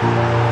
Yeah.